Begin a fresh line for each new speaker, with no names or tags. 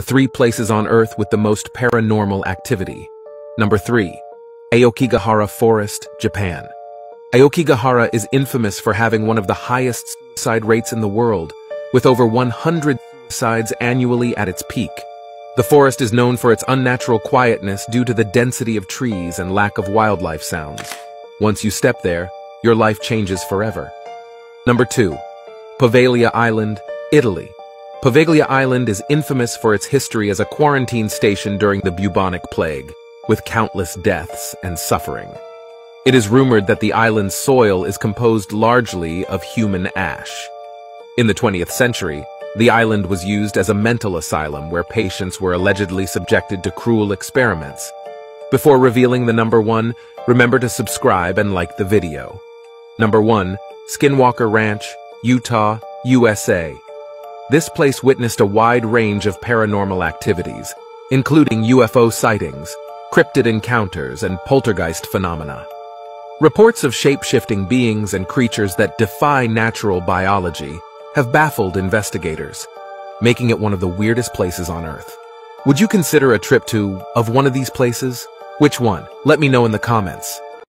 the three places on Earth with the most paranormal activity. Number 3. Aokigahara Forest, Japan. Aokigahara is infamous for having one of the highest suicide rates in the world, with over 100 suicides annually at its peak. The forest is known for its unnatural quietness due to the density of trees and lack of wildlife sounds. Once you step there, your life changes forever. Number 2. Poveglia Island, Italy. Poveglia Island is infamous for its history as a quarantine station during the bubonic plague, with countless deaths and suffering. It is rumored that the island's soil is composed largely of human ash. In the 20th century, the island was used as a mental asylum where patients were allegedly subjected to cruel experiments. Before revealing the number one, remember to subscribe and like the video. Number one, Skinwalker Ranch, Utah, USA. This place witnessed a wide range of paranormal activities, including UFO sightings, cryptid encounters, and poltergeist phenomena. Reports of shape-shifting beings and creatures that defy natural biology have baffled investigators, making it one of the weirdest places on Earth. Would you consider a trip to of one of these places? Which one? Let me know in the comments.